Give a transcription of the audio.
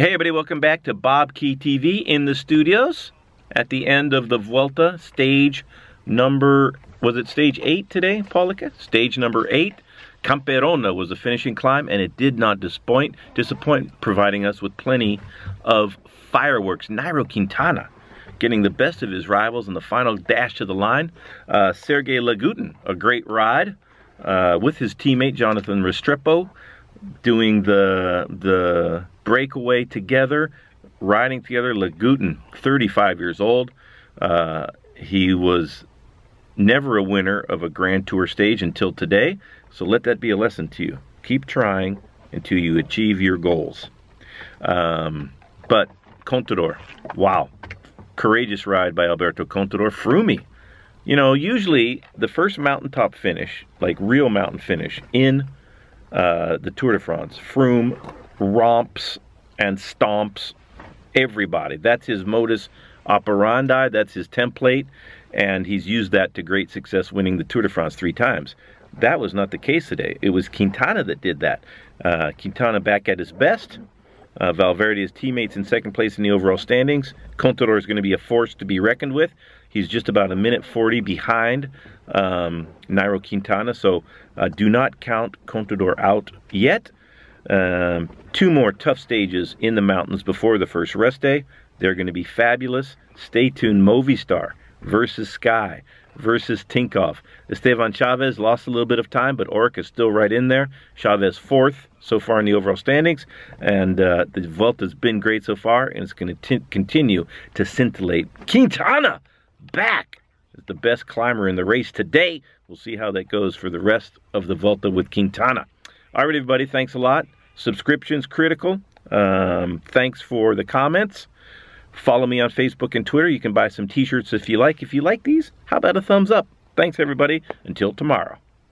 Hey everybody, welcome back to Bobke TV in the studios at the end of the Vuelta stage number, was it stage 8 today, Paulica? Stage number 8. Camperona was the finishing climb and it did not disappoint, disappoint providing us with plenty of fireworks. Nairo Quintana getting the best of his rivals in the final dash to the line. Uh, Sergei Lagutin, a great ride uh, with his teammate Jonathan Restrepo doing the the breakaway together, riding together. Lagutin, 35 years old. Uh, he was never a winner of a Grand Tour stage until today. So let that be a lesson to you. Keep trying until you achieve your goals. Um, but Contador, wow. Courageous ride by Alberto Contador. Froomey. You know, usually the first mountaintop finish, like real mountain finish, in uh, the Tour de France. Froome romps and stomps everybody. That's his modus operandi. That's his template. And he's used that to great success, winning the Tour de France three times. That was not the case today. It was Quintana that did that. Uh, Quintana back at his best. Uh, Valverde is teammates in second place in the overall standings. Contador is going to be a force to be reckoned with. He's just about a minute 40 behind um, Nairo Quintana, so uh, do not count Contador out yet. Um, two more tough stages in the mountains before the first rest day. They're going to be fabulous. Stay tuned. Movistar versus Sky versus Tinkoff. Esteban Chavez lost a little bit of time, but Orica is still right in there. Chavez fourth so far in the overall standings, and uh, the Vuelta has been great so far, and it's going to continue to scintillate. Quintana back as the best climber in the race today. We'll see how that goes for the rest of the Vuelta with Quintana. All right, everybody, thanks a lot. Subscriptions critical. Um, thanks for the comments. Follow me on Facebook and Twitter. You can buy some t-shirts if you like. If you like these, how about a thumbs up? Thanks, everybody. Until tomorrow.